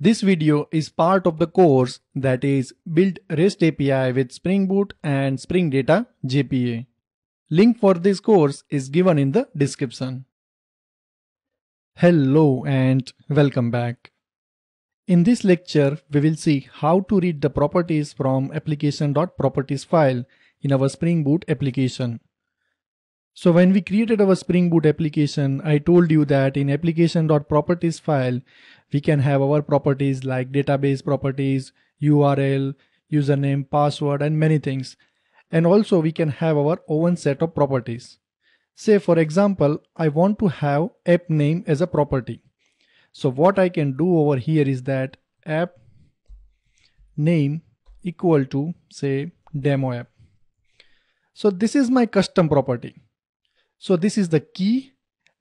This video is part of the course that is Build REST API with Spring Boot and Spring Data JPA. Link for this course is given in the description. Hello and welcome back. In this lecture, we will see how to read the properties from application.properties file in our Spring Boot application. So when we created our Spring Boot application, I told you that in application.properties file, we can have our properties like database properties, URL, username, password, and many things. And also we can have our own set of properties. Say for example, I want to have app name as a property. So what I can do over here is that app name equal to say demo app. So this is my custom property. So this is the key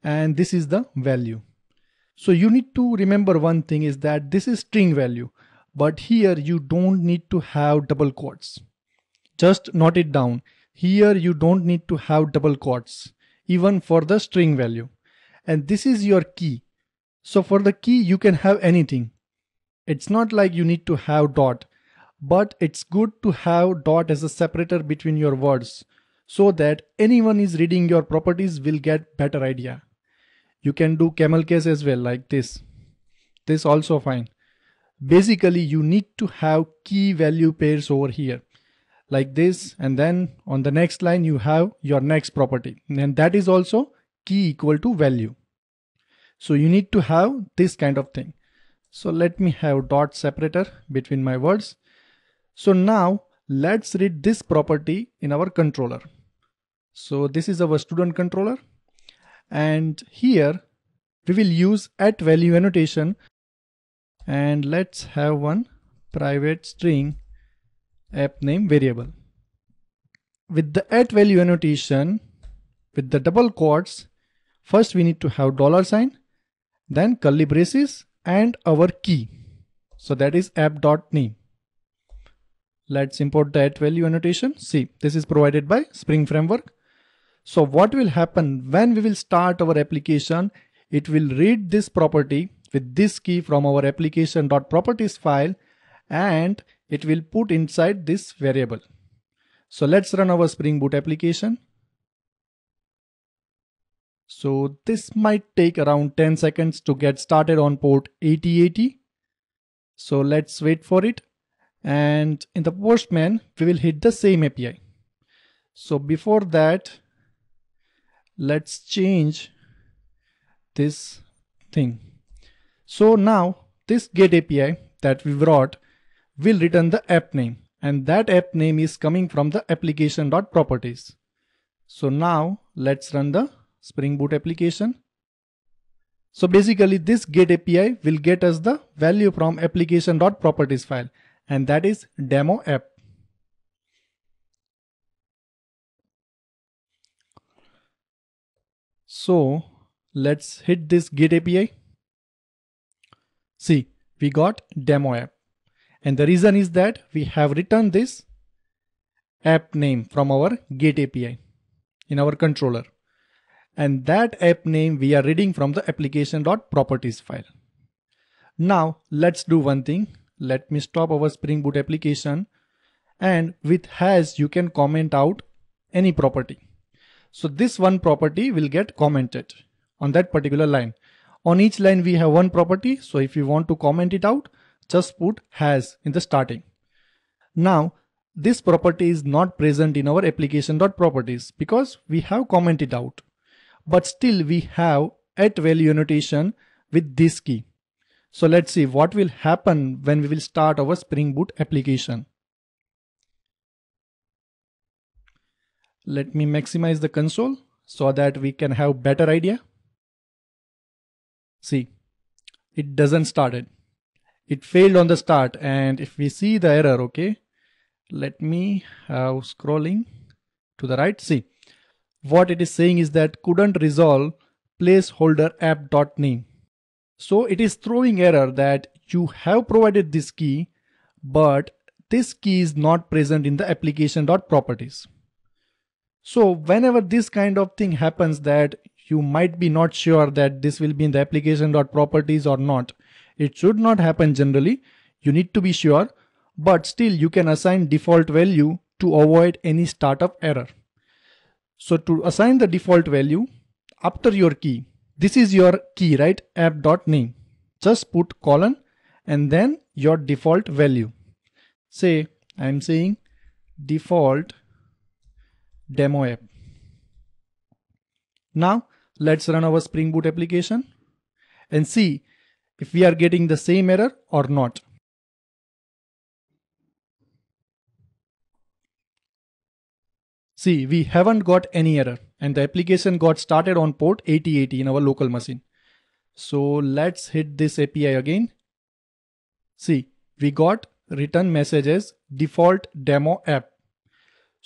and this is the value. So you need to remember one thing is that this is string value, but here you don't need to have double quotes. Just note it down. Here you don't need to have double quotes, even for the string value. And this is your key. So for the key, you can have anything. It's not like you need to have dot, but it's good to have dot as a separator between your words so that anyone is reading your properties will get better idea. You can do camel case as well like this. This also fine. Basically you need to have key value pairs over here like this and then on the next line you have your next property and that is also key equal to value. So you need to have this kind of thing. So let me have dot separator between my words. So now let's read this property in our controller. So this is our student controller. And here we will use at value annotation and let's have one private string app name variable. With the at value annotation, with the double quotes, first we need to have dollar sign, then curly braces and our key. So that is app.name. Let's import the at value annotation. See, this is provided by Spring Framework. So what will happen when we will start our application? It will read this property with this key from our application.properties file and it will put inside this variable. So let's run our Spring Boot application. So this might take around 10 seconds to get started on port 8080. So let's wait for it. And in the Postman, we will hit the same API. So before that, let's change this thing. So now this get API that we brought will return the app name and that app name is coming from the application.properties. So now let's run the Spring Boot application. So basically this get API will get us the value from application.properties file and that is demo app. So let's hit this get API. See, we got demo app. And the reason is that we have written this app name from our get API in our controller. And that app name we are reading from the application.properties file. Now let's do one thing. Let me stop our Spring Boot application and with hash you can comment out any property. So this one property will get commented on that particular line. On each line we have one property. So if you want to comment it out, just put hash in the starting. Now this property is not present in our application.properties because we have commented out. But still we have at value annotation with this key. So let's see what will happen when we will start our Spring Boot application. Let me maximize the console so that we can have better idea. See, it doesn't started. It failed on the start and if we see the error, okay, let me have scrolling to the right. See, what it is saying is that couldn't resolve placeholder app.name. So it is throwing error that you have provided this key, but this key is not present in the application.properties. So whenever this kind of thing happens that you might be not sure that this will be in the application.properties or not, It should not happen generally. You need to be sure, but still you can assign default value to avoid any startup error. So to assign the default value after your key, this is your key, right? app.name. Just put colon and then your default value. Say, I'm saying default demo app. Now let's run our Spring Boot application and see if we are getting the same error or not. See, we haven't got any error and the application got started on port 8080 in our local machine. So let's hit this API again. See, we got return messages default demo app.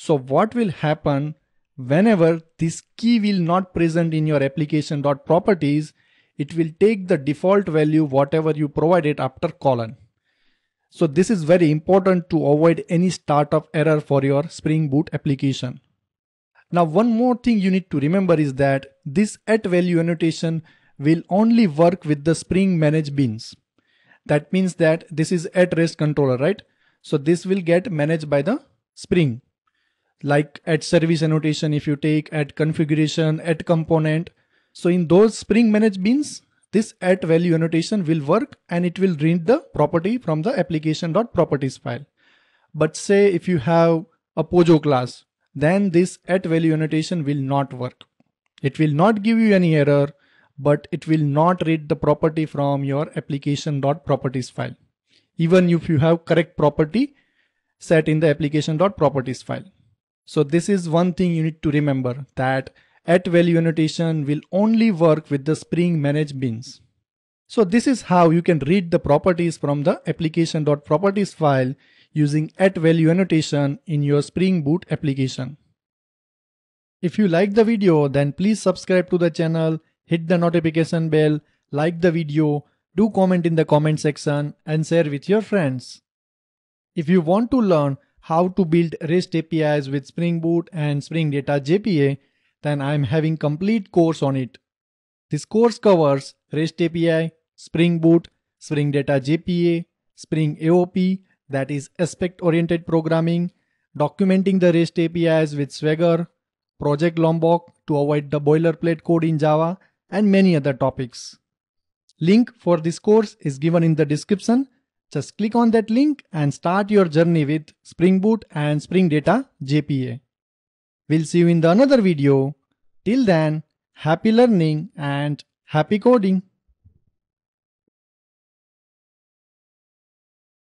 So what will happen whenever this key will not present in your application.properties, it will take the default value whatever you provided after colon. So this is very important to avoid any startup error for your Spring Boot application. Now one more thing you need to remember is that this at value annotation will only work with the Spring manage beans. That means that this is at rest controller, right? So this will get managed by the Spring. Like at service annotation, if you take at configuration, at component. So in those Spring manage beans, this at value annotation will work and it will read the property from the application.properties file. But say if you have a Pojo class, then this at value annotation will not work. It will not give you any error, but it will not read the property from your application.properties file. Even if you have correct property set in the application.properties file. So this is one thing you need to remember that at value annotation will only work with the Spring manage beans. So this is how you can read the properties from the application.properties file using at value annotation in your Spring Boot application. If you like the video then please subscribe to the channel, hit the notification bell, like the video, do comment in the comment section and share with your friends. If you want to learn how to build REST APIs with Spring Boot and Spring Data JPA, then I am having complete course on it. This course covers REST API, Spring Boot, Spring Data JPA, Spring AOP, that is aspect oriented programming, documenting the REST APIs with Swagger, Project Lombok to avoid the boilerplate code in Java, and many other topics. Link for this course is given in the description. Just click on that link and start your journey with Spring Boot and Spring Data JPA. We'll see you in the another video. Till then, happy learning and happy coding.